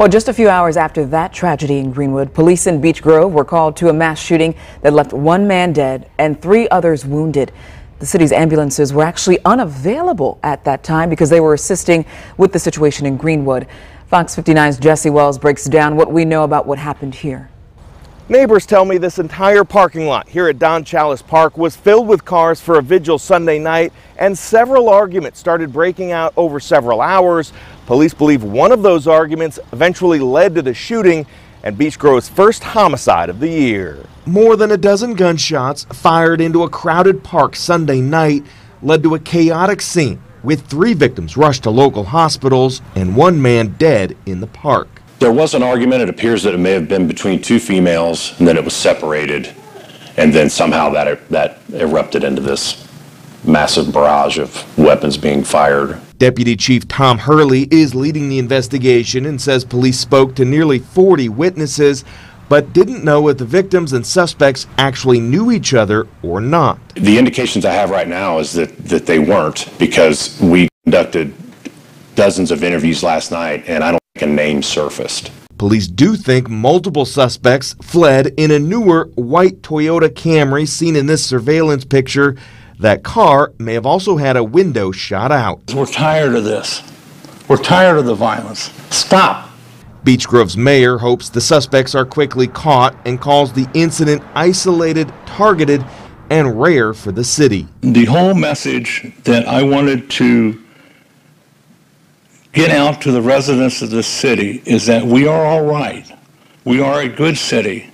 Well, just a few hours after that tragedy in Greenwood, police in Beech Grove were called to a mass shooting that left one man dead and three others wounded. The city's ambulances were actually unavailable at that time because they were assisting with the situation in Greenwood. Fox 59's Jesse Wells breaks down what we know about what happened here. Neighbors tell me this entire parking lot here at Don Challis Park was filled with cars for a vigil Sunday night, and several arguments started breaking out over several hours. Police believe one of those arguments eventually led to the shooting and Beech Grove's first homicide of the year. More than a dozen gunshots fired into a crowded park Sunday night led to a chaotic scene with three victims rushed to local hospitals and one man dead in the park. There was an argument. It appears that it may have been between two females and then it was separated. And then somehow that, that erupted into this massive barrage of weapons being fired. Deputy Chief Tom Hurley is leading the investigation and says police spoke to nearly 40 witnesses but didn't know if the victims and suspects actually knew each other or not. The indications I have right now is that, that they weren't because we conducted dozens of interviews last night and I don't think a name surfaced. Police do think multiple suspects fled in a newer white Toyota Camry seen in this surveillance picture. That car may have also had a window shot out. We're tired of this. We're tired of the violence. Stop. Beech Grove's mayor hopes the suspects are quickly caught and calls the incident isolated, targeted, and rare for the city. The whole message that I wanted to get out to the residents of this city is that we are all right. We are a good city,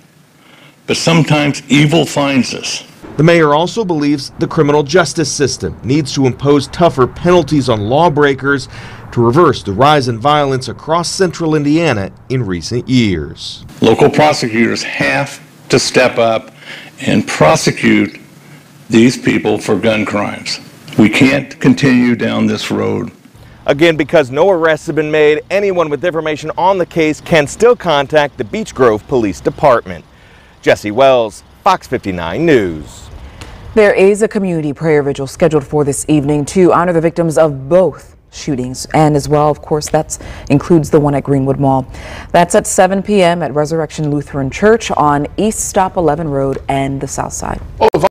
but sometimes evil finds us. The mayor also believes the criminal justice system needs to impose tougher penalties on lawbreakers to reverse the rise in violence across central Indiana in recent years. Local prosecutors have to step up and prosecute these people for gun crimes. We can't continue down this road Again, because no arrests have been made, anyone with information on the case can still contact the Beech Grove Police Department. Jesse Wells, Fox 59 News. There is a community prayer vigil scheduled for this evening to honor the victims of both shootings and as well of course that includes the one at Greenwood Mall. That's at 7 p.m. at Resurrection Lutheran Church on East Stop 11 Road and the South Side. Oh,